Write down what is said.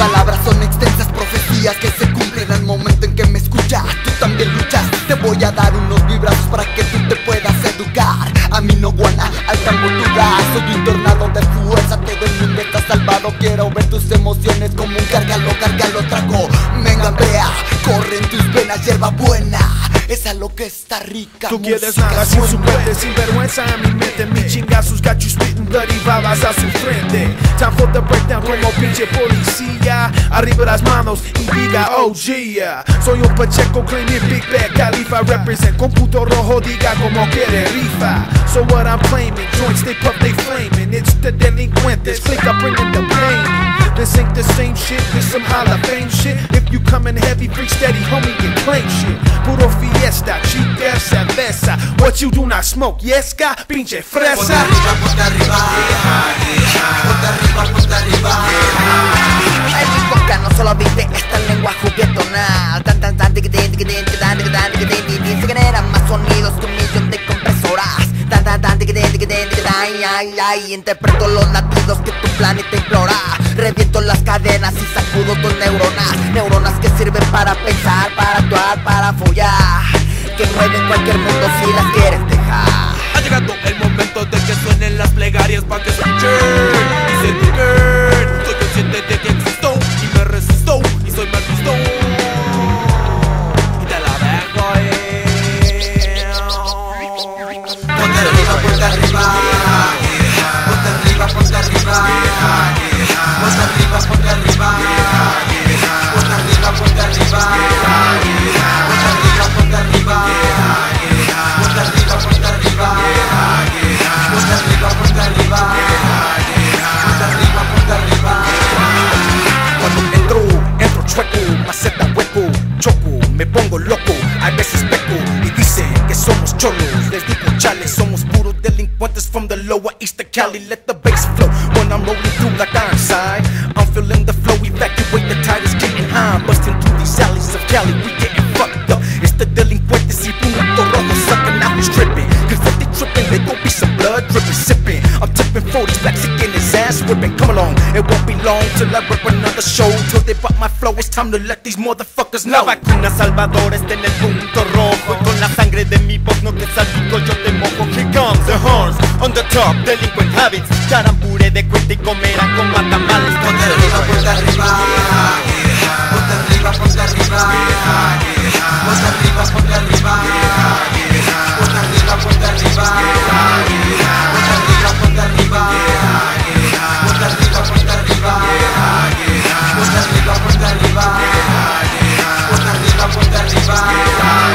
palabras son extensas profecías que se cumplen al momento en que me escuchas. Tú también luchas, te voy a dar unos como un cargalo, cargalo, trago. Venga, vea, corre en tus venas, hierba buena. Esa lo que está rica. Tú quieres nada sin su mente, sin vergüenza a mi mente. Mi chingazos got you spitting bloody babas a su frente. Time for the breakdown como pinche policía. Arriba las manos y diga oh yeah. Soy un Pacheco claiming Big Bad Califa. Represent con puto rojo, diga como quiere rifa. So what I'm claiming, joints they puff, they flaming. It's the delinquentes, click up bringing the pain. This ain't the same shit, this some Hall of Fame shit. If you coming heavy, free steady, homie, you claim shit. Puro fiesta, chica, cerveza. What you do not smoke, yesca, pinche fresa. Ponte arriba, ponte arriba. Ponte arriba, ponte arriba. En mi boca no solo viste esta lengua juguetona Tan tan tan tiquitín tiquitín tiquitín tiquitín tiquitín tiquitín Se generan más sonidos que un millón de compresoras Tan tan tan tiquitín tiquitín tiquitín ay ay ay Interpreto los latidos que tu planeta implora Reviento las cadenas y sacudo tus neuronas Neuronas que sirven para pensar, para actuar, para follar. Que mueven cualquier mundo si las quieres dejar. Ha llegado el momento de que suenen las plegarias para somos cholos. Les digo chale, somos puros delincuentes from the lower east of Cali. Let the bass flow when I'm rolling through like Ironside. Come along, it won't be long till I rip another show. Till they bought my flow, it's time to let these motherfuckers La know. vacuna salvadora está en el punto rojo. Y con la sangre de mi voz no te salpico, yo te mojo. Here comes the horns on the top, delinquent habits. Charambure de cuenta y comerán con matamala arriba, puerta arriba, puerta arriba, puerta arriba.